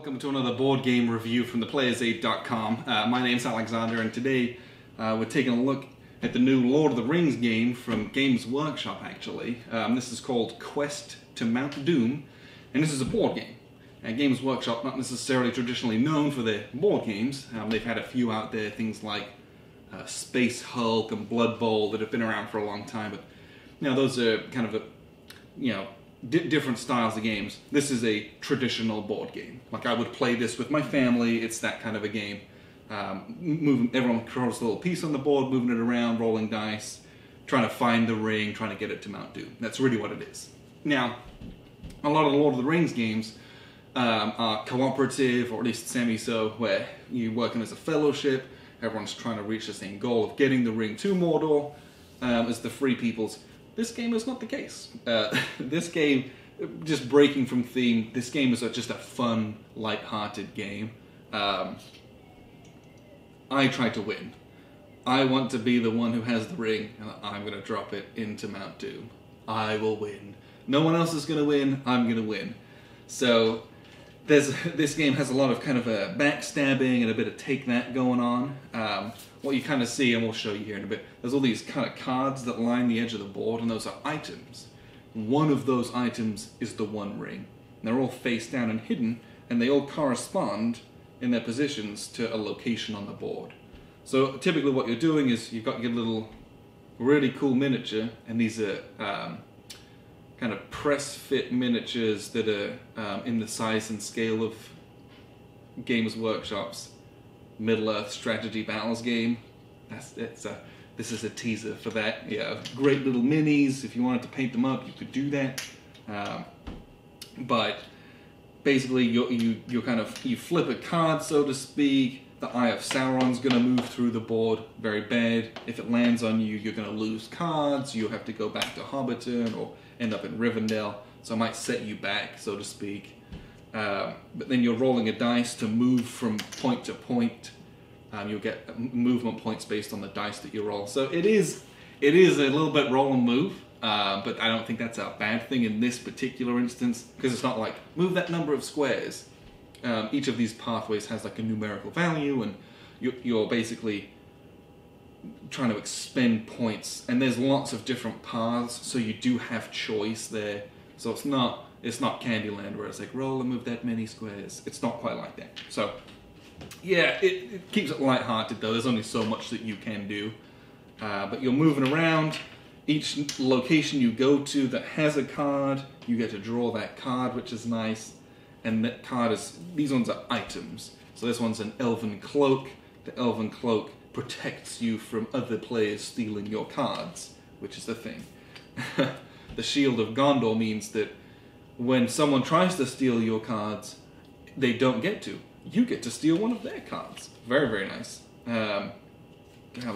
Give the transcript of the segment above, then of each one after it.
Welcome to another board game review from theplayersaid.com. Uh, my name's Alexander, and today uh, we're taking a look at the new Lord of the Rings game from Games Workshop, actually. Um, this is called Quest to Mount Doom, and this is a board game. And Games Workshop, not necessarily traditionally known for their board games, um, they've had a few out there, things like uh, Space Hulk and Blood Bowl that have been around for a long time, but you know, those are kind of a, you know, di- different styles of games. This is a traditional board game. Like I would play this with my family. It's that kind of a game. Um, moving, everyone controls a little piece on the board, moving it around, rolling dice, trying to find the ring, trying to get it to Mount Doom. That's really what it is. Now, a lot of the Lord of the Rings games um, are cooperative, or at least semi-so, where you're working as a fellowship. Everyone's trying to reach the same goal of getting the ring to Mordor um, as the Free Peoples. This game is not the case. Uh, this game, just breaking from theme, this game is a, just a fun, light-hearted game. Um, I try to win. I want to be the one who has the ring, and I'm going to drop it into Mount Doom. I will win. No one else is going to win. I'm going to win. So there's this game has a lot of kind of a backstabbing and a bit of take that going on. Um, what you kind of see, and we'll show you here in a bit, there's all these kind of cards that line the edge of the board, and those are items. One of those items is the One Ring. And they're all face down and hidden, and they all correspond in their positions to a location on the board. So typically, what you're doing is you've got your little really cool miniature, and these are um, kind of press fit miniatures that are um, in the size and scale of Games Workshop's Middle Earth strategy battles game. That's it's a this is a teaser for that. Yeah, great little minis. If you wanted to paint them up, you could do that. Um, but basically, you you you kind of you flip a card, so to speak. The Eye of Sauron's going to move through the board very bad. If it lands on you, you're going to lose cards. You have to go back to Hobbiton or end up in Rivendell. So I might set you back, so to speak. Um, but then you're rolling a dice to move from point to point. Um, you'll get movement points based on the dice that you roll. So it is it is a little bit roll and move, uh, but I don't think that's a bad thing in this particular instance because it's not like move that number of squares. Um, each of these pathways has like a numerical value, and you, you're basically trying to expend points. And there's lots of different paths, so you do have choice there. So it's not it's not Candyland where it's like roll and move that many squares. It's not quite like that. So yeah, it, it keeps it lighthearted though. There's only so much that you can do. Uh, but you're moving around. Each location you go to that has a card, you get to draw that card, which is nice. And that card is, these ones are items. So this one's an elven cloak. The elven cloak protects you from other players stealing your cards, which is the thing. the shield of Gondor means that when someone tries to steal your cards, they don't get to. You get to steal one of their cards. Very, very nice. Um,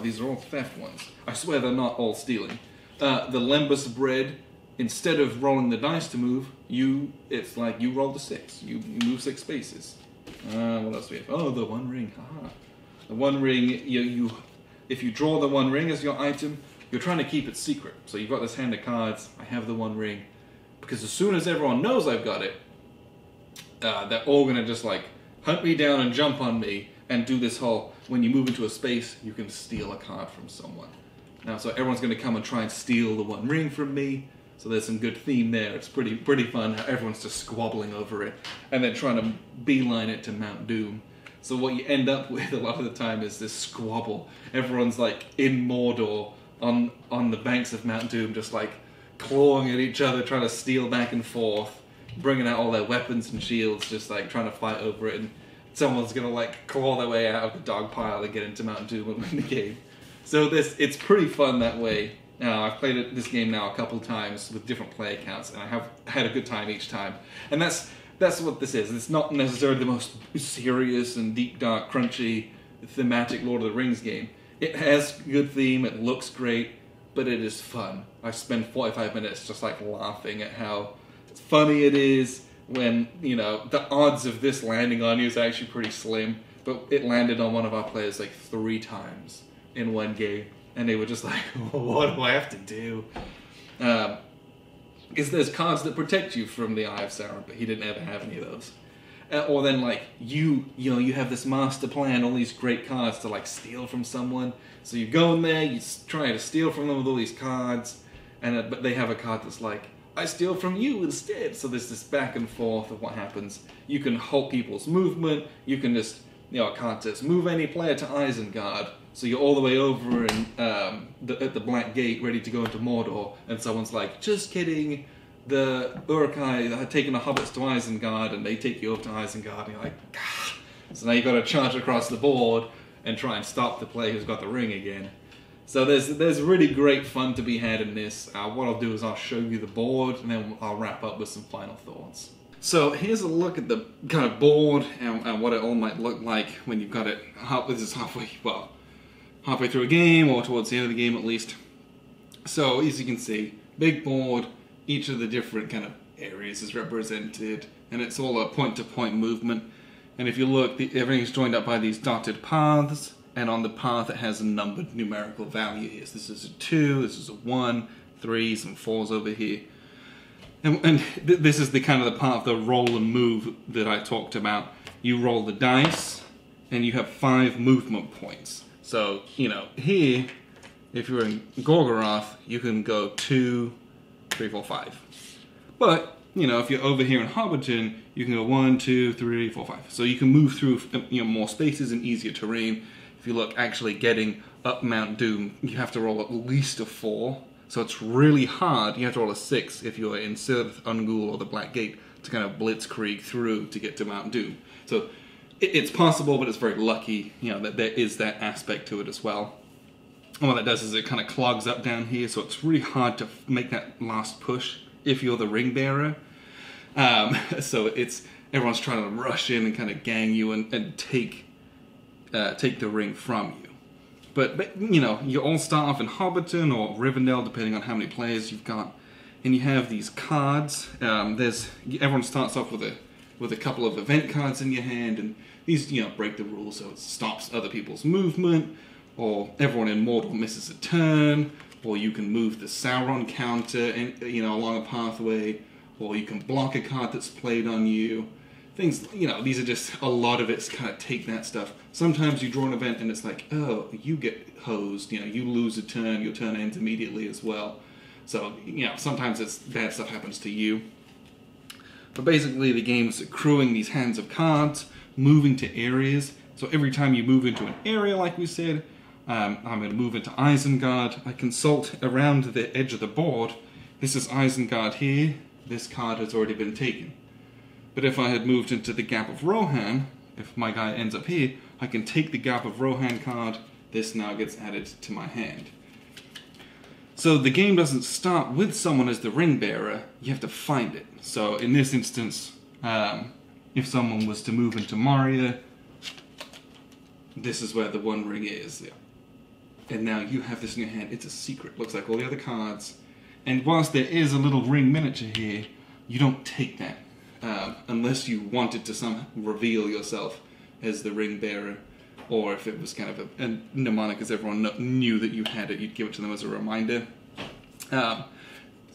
these are all theft ones. I swear they're not all stealing. Uh, the Lembas bread, instead of rolling the dice to move, you it's like you roll the six. You, you move six spaces. Uh, what else do we have? Oh, the one ring. Haha. The one ring, you, you, if you draw the one ring as your item, you're trying to keep it secret. So you've got this hand of cards. I have the one ring because as soon as everyone knows I've got it, uh, they're all gonna just like hunt me down and jump on me and do this whole when you move into a space, you can steal a card from someone. Now, so everyone's gonna come and try and steal the one ring from me. So there's some good theme there. It's pretty pretty fun how everyone's just squabbling over it and then trying to beeline it to Mount Doom. So what you end up with a lot of the time is this squabble. Everyone's like in Mordor on on the banks of Mount Doom, just like clawing at each other, trying to steal back and forth, bringing out all their weapons and shields, just like trying to fight over it. And someone's gonna like claw their way out of the dog pile and get into Mount Doom and win the game. So this it's pretty fun that way. Now I've played this game now a couple times with different play accounts, and I have had a good time each time. And that's that's what this is. It's not necessarily the most serious and deep, dark, crunchy, thematic Lord of the Rings game. It has good theme. It looks great but it is fun. I spend 45 minutes just like laughing at how funny it is when, you know, the odds of this landing on you is actually pretty slim, but it landed on one of our players like three times in one game, and they were just like, what do I have to do? Um, because there's cards that protect you from the Eye of Sauron, but he didn't ever have any of those. Uh, or then like you you know you have this master plan, all these great cards to like steal from someone. So you go in there, you try to steal from them with all these cards, and uh, but they have a card that's like I steal from you instead. So there's this back and forth of what happens. You can halt people's movement. You can just you know a card says move any player to Isengard. So you're all the way over and um, the, at the Black Gate, ready to go into Mordor, and someone's like, "Just kidding." The Uruk-hai had taken the hobbits to Isengard, and they take you over to Isengard, and you're like, "Gah." so now you've got to charge across the board and try and stop the player who's got the ring again. So there's there's really great fun to be had in this. Uh, what I'll do is I'll show you the board, and then I'll wrap up with some final thoughts. So here's a look at the kind of board and, and what it all might look like when you've got it. Half, this is halfway well, halfway through a game or towards the end of the game at least. So as you can see, big board, each of the different kind of areas is represented, and it's all a point-to-point movement. And if you look, the, everything's joined up by these dotted paths, and on the path it has a numbered numerical value here. So this is a two, this is a one, three, some fours over here. And, and th- this is the kind of the part of the roll and move that I talked about. You roll the dice, and you have five movement points. So you know here, if you're in Gorgoroth, you can go two, three, four, five. But you know if you're over here in Hobbiton, you can go one, two, three, four, five. So you can move through you know more spaces and easier terrain. If you look actually getting up Mount Doom, you have to roll at least a four. So it's really hard. You have to roll a six if you're in Cirith Ungol, or the Black Gate to kind of blitzkrieg through to get to Mount Doom. So it's possible, but it's very lucky, you know, that there is that aspect to it as well. And what that does is it kind of clogs up down here, so it's really hard to make that last push if you're the ring bearer. Um, so it's everyone's trying to rush in and kind of gang you and, and take uh, take the ring from you. But, but you know, you all start off in Hobbiton or Rivendell, depending on how many players you've got, and you have these cards. Um, there's everyone starts off with a with a couple of event cards in your hand, and these you know break the rules, so it stops other people's movement, or everyone in Mordor misses a turn, or you can move the Sauron counter, and you know along a pathway, or you can block a card that's played on you. Things you know these are just a lot of it's kind of take that stuff. Sometimes you draw an event and it's like oh you get hosed you know you lose a turn your turn ends immediately as well. So you know sometimes it's bad stuff happens to you but basically the game is accruing these hands of cards moving to areas. So every time you move into an area like we said um, i'm going to move into isengard. I consult around the edge of the board. This is isengard here. This card has already been taken. But if I had moved into the Gap of Rohan, if my guy ends up here, I can take the Gap of Rohan card. This now gets added to my hand. So the game doesn't start with someone as the ring bearer. You have to find it. So in this instance, um, if someone was to move into Moria, this is where the One Ring is. Yeah. And now you have this in your hand. It's a secret. Looks like all the other cards. And whilst there is a little ring miniature here, you don't take that um, unless you wanted to somehow reveal yourself as the ring bearer, or if it was kind of a, a mnemonic, as everyone knew that you had it, you'd give it to them as a reminder. Um,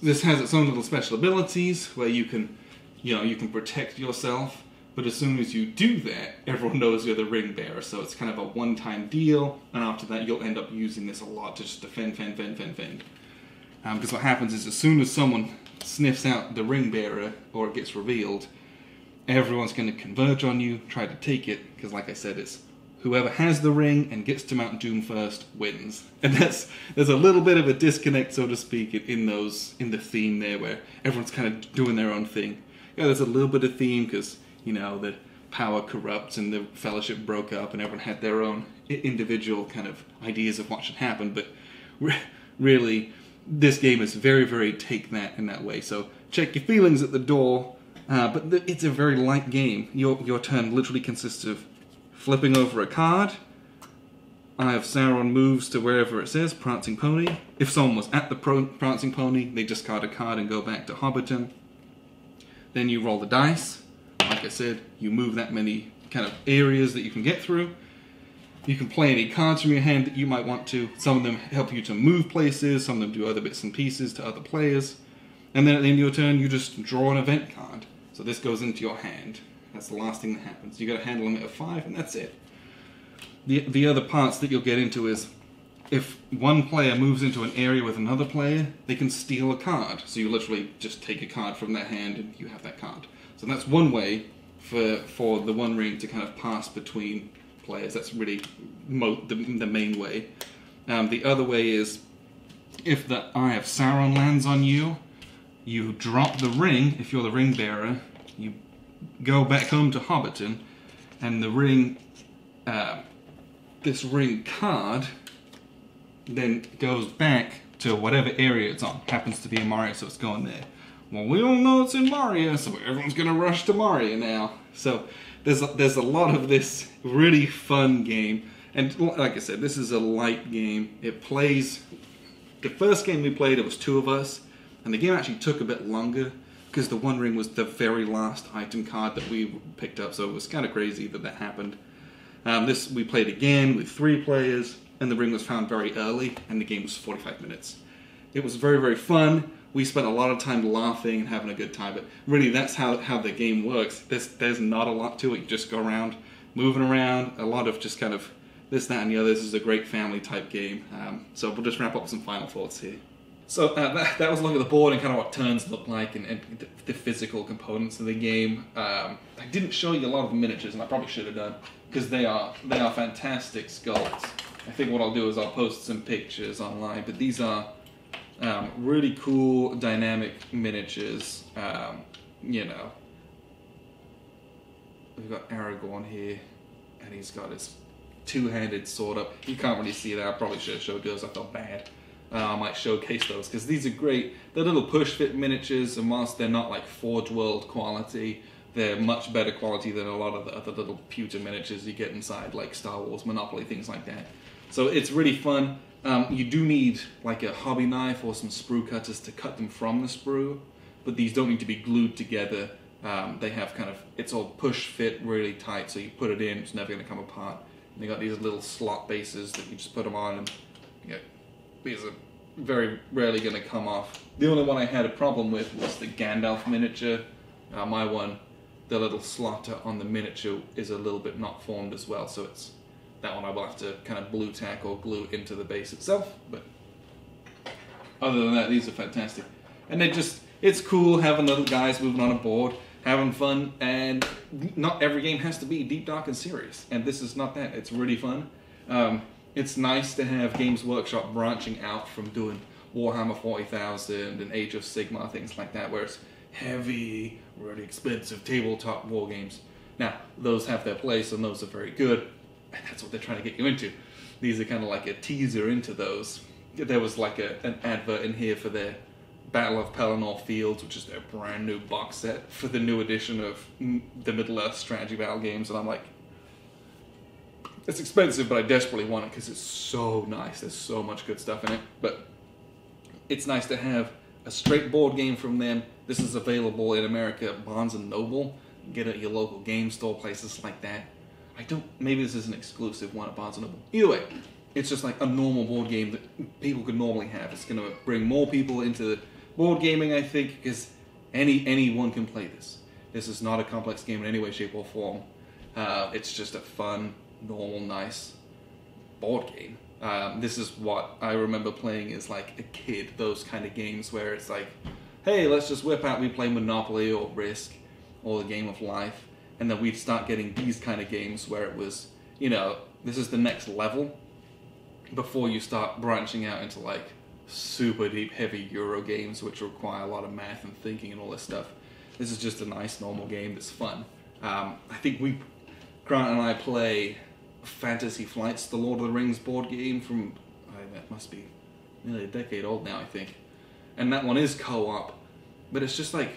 this has its own little special abilities where you can, you know, you can protect yourself. But as soon as you do that, everyone knows you're the ring bearer. So it's kind of a one-time deal, and after that, you'll end up using this a lot to just defend, fend, fend, fend, fend. Um, because what happens is, as soon as someone sniffs out the ring bearer or it gets revealed, everyone's going to converge on you, try to take it. Because, like I said, it's whoever has the ring and gets to Mount Doom first wins. And that's there's a little bit of a disconnect, so to speak, in- those in the theme there, where everyone's kind of doing their own thing. Yeah, there's a little bit of theme because you know the power corrupts and the fellowship broke up, and everyone had their own individual kind of ideas of what should happen. But re- really, this game is very, very take that in that way. So check your feelings at the door. Uh, but it's a very light game. Your your turn literally consists of flipping over a card. Eye of Sauron moves to wherever it says Prancing Pony. If someone was at the Prancing Pony, they discard a card and go back to Hobbiton. Then you roll the dice. Like I said, you move that many kind of areas that you can get through. You can play any cards from your hand that you might want to. Some of them help you to move places, some of them do other bits and pieces to other players. And then at the end of your turn, you just draw an event card. So this goes into your hand. That's the last thing that happens. You've got a hand limit of five, and that's it. The the other parts that you'll get into is if one player moves into an area with another player, they can steal a card. So you literally just take a card from their hand and you have that card. So that's one way for for the One Ring to kind of pass between players. That's really mo- the, the main way. Um, the other way is if the Eye of Sauron lands on you, you drop the ring. If you're the ring bearer, you go back home to Hobbiton, and the ring, uh, this ring card, then goes back to whatever area it's on. Happens to be in Moria, so it's going there. Well, we all know it's in Moria, so everyone's gonna rush to Moria now. So there's a, there's a lot of this really fun game, and like I said, this is a light game. It plays. The first game we played, it was two of us, and the game actually took a bit longer because the One Ring was the very last item card that we picked up, so it was kind of crazy that that happened. Um, this we played again with three players, and the ring was found very early, and the game was 45 minutes. It was very very fun. We spent a lot of time laughing and having a good time, but really that's how, how the game works. There's there's not a lot to it. You just go around, moving around. A lot of just kind of this, that, and the other. This is a great family type game. Um, so we'll just wrap up with some final thoughts here. So uh, that, that was a look at the board and kind of what turns look like and, and the, the, physical components of the game. Um, I didn't show you a lot of the miniatures, and I probably should have done because they are they are fantastic sculpts. I think what I'll do is I'll post some pictures online, but these are um, really cool dynamic miniatures. Um, you know, we've got Aragorn here, and he's got his two-handed sword up. You can't really see that. I probably should have showed those. I felt bad uh, I might showcase those because these are great. They're little push fit miniatures, and whilst they're not like Forge World quality, they're much better quality than a lot of the other little pewter miniatures you get inside like Star Wars, Monopoly, things like that. So it's really fun. Um, you do need like a hobby knife or some sprue cutters to cut them from the sprue, but these don't need to be glued together. Um, they have kind of it's all push fit really tight, so you put it in, it's never going to come apart. And they got these little slot bases that you just put them on and these are very rarely going to come off. The only one I had a problem with was the Gandalf miniature. Uh, my one, the little slot on the miniature is a little bit not formed as well, so it's that one I will have to kind of blue tack or glue into the base itself. But other than that, these are fantastic, and they just it's cool having little guys moving on a board, having fun, and not every game has to be deep, dark, and serious. And this is not that. It's really fun. Um, it's nice to have Games Workshop branching out from doing Warhammer 40,000 and Age of Sigmar, things like that, where it's heavy, really expensive tabletop war games. Now, those have their place and those are very good, and that's what they're trying to get you into. These are kind of like a teaser into those. There was like a, an advert in here for their Battle of Pelennor Fields, which is their brand new box set for the new edition of the Middle Earth strategy battle games, and I'm like, it's expensive, but I desperately want it because it's so nice. There's so much good stuff in it. But it's nice to have a straight board game from them. This is available in America at Barnes and Noble. Get it at your local game store, places like that. I don't. Maybe this is an exclusive one at Barnes and Noble. Either way, it's just like a normal board game that people could normally have. It's going to bring more people into board gaming, I think, because any anyone can play this. This is not a complex game in any way, shape, or form. Uh, it's just a fun, normal, nice board game. Um, this is what I remember playing as like a kid. Those kind of games where it's like, hey, let's just whip out. We play Monopoly or Risk or the Game of Life, and then we'd start getting these kind of games where it was, you know, this is the next level before you start branching out into like super deep, heavy Euro games which require a lot of math and thinking and all this stuff. This is just a nice, normal game that's fun. Um, I think we, Grant and I play Fantasy Flights, the Lord of the Rings board game from, I, that must be nearly a decade old now, I think. And that one is co-op, but it's just like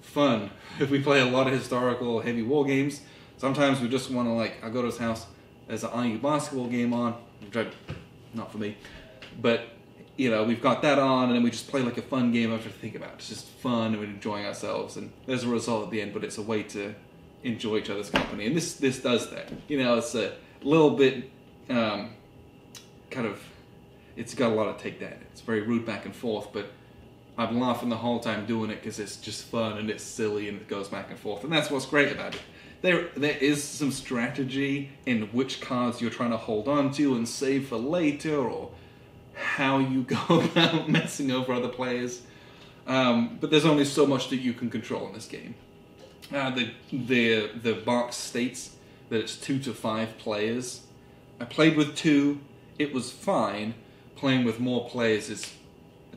fun. If we play a lot of historical heavy war games, sometimes we just want to like, I go to his house, there's an IU basketball game on, which not for me, but you know, we've got that on, and then we just play like a fun game after to think about. It's just fun, and we're enjoying ourselves, and there's a result at the end, but it's a way to enjoy each other's company, and this this does that. You know, it's a little bit um, kind of it's got a lot of take that. It's very rude back and forth, but I'm laughing the whole time doing it because it's just fun and it's silly and it goes back and forth. And that's what's great about it. There, there is some strategy in which cards you're trying to hold on to and save for later, or how you go about messing over other players. Um, but there's only so much that you can control in this game. Uh, the the the box states that it's two to five players. I played with two. It was fine. Playing with more players is,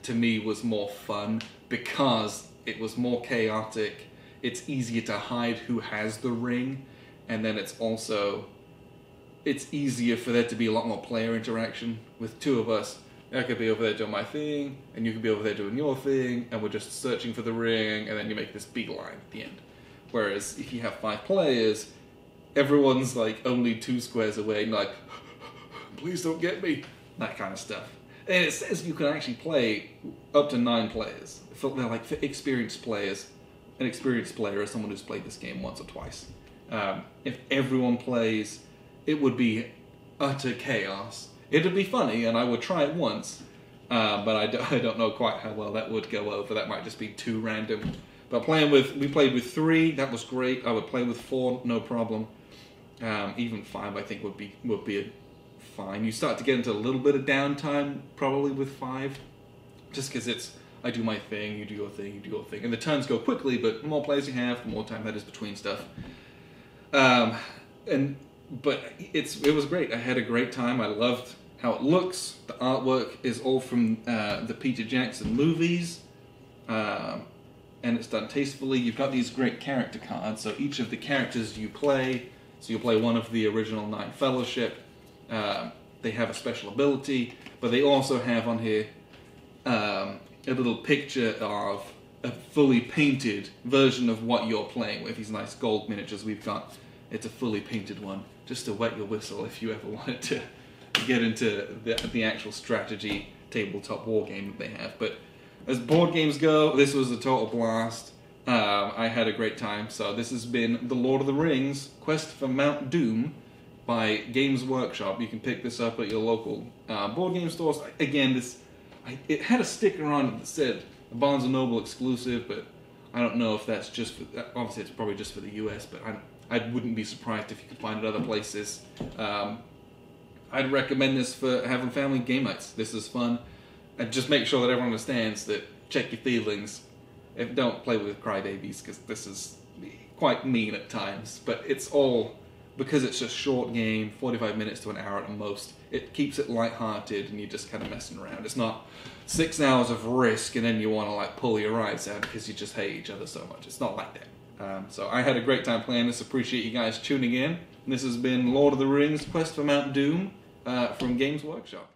to me, was more fun because it was more chaotic. It's easier to hide who has the ring, and then it's also it's easier for there to be a lot more player interaction with two of us. I could be over there doing my thing, and you could be over there doing your thing, and we're just searching for the ring, and then you make this beeline at the end. Whereas if you have five players, everyone's like only two squares away, and like, please don't get me, that kind of stuff. And it says you can actually play up to nine players. For, they're like for experienced players. An experienced player is someone who's played this game once or twice. Um, if everyone plays, it would be utter chaos. It'd be funny, and I would try it once, uh, but I, do, I don't know quite how well that would go over. That might just be too random. But playing with, we played with three. That was great. I would play with four, no problem. Um, even five, I think, would be would be fine. You start to get into a little bit of downtime, probably with five, just because it's I do my thing, you do your thing, you do your thing, and the turns go quickly. But more players you have, the more time that is between stuff. Um, and but it's it was great. I had a great time. I loved how it looks. The artwork is all from uh, the Peter Jackson movies. Uh, and it's done tastefully. You've got these great character cards, so each of the characters you play, so you'll play one of the original nine Fellowship. Uh, they have a special ability, but they also have on here um, a little picture of a fully painted version of what you're playing with. These nice gold miniatures we've got. It's a fully painted one, just to wet your whistle if you ever wanted to get into the, the actual strategy tabletop war game that they have. But as board games go, this was a total blast. Uh, I had a great time. So this has been The Lord of the Rings Quest for Mount Doom by Games Workshop. You can pick this up at your local uh, board game stores. Again, this I, it had a sticker on it that said Barnes and Noble exclusive, but I don't know if that's just for. Obviously, it's probably just for the U.S., but I, I wouldn't be surprised if you could find it other places. Um, I'd recommend this for having family game nights. This is fun and just make sure that everyone understands that check your feelings. If don't play with crybabies because this is quite mean at times, but it's all because it's a short game, 45 minutes to an hour at most. It keeps it light-hearted and you're just kind of messing around. It's not six hours of risk and then you want to like pull your eyes out because you just hate each other so much. It's not like that. Um, so I had a great time playing this. Appreciate you guys tuning in. This has been Lord of the Rings: Quest for Mount Doom uh, from Games Workshop.